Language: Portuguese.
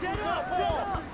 Shut up, Paul!